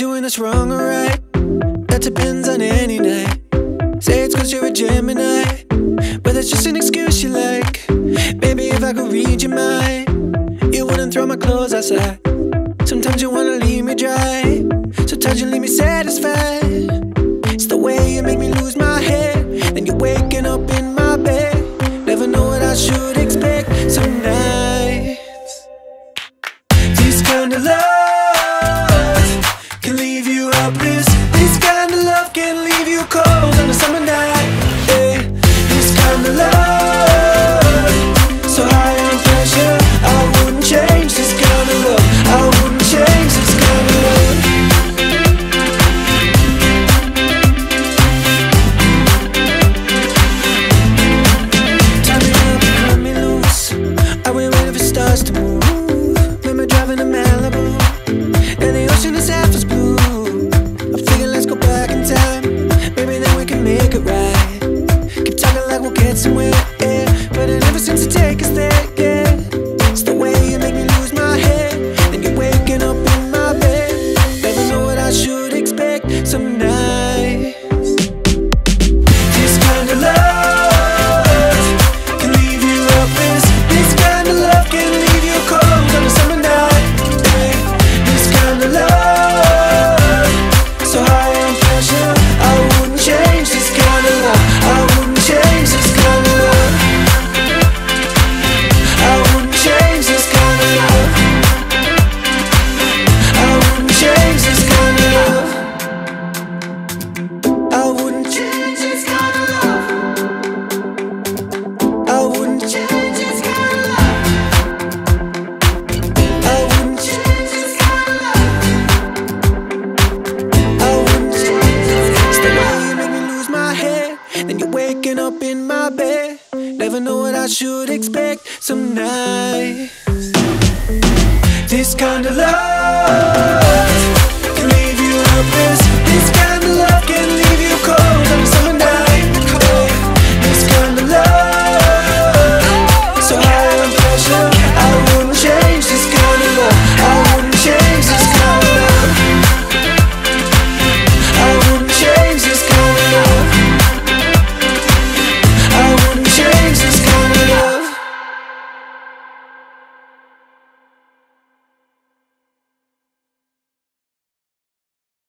doing us wrong or right? That depends on any night. Say it's cause you're a Gemini, but that's just an excuse you like. Maybe if I could read your mind, you wouldn't throw my clothes outside. Sometimes you wanna leave me dry, sometimes you leave me satisfied. know what I should expect some nights. This kind of love.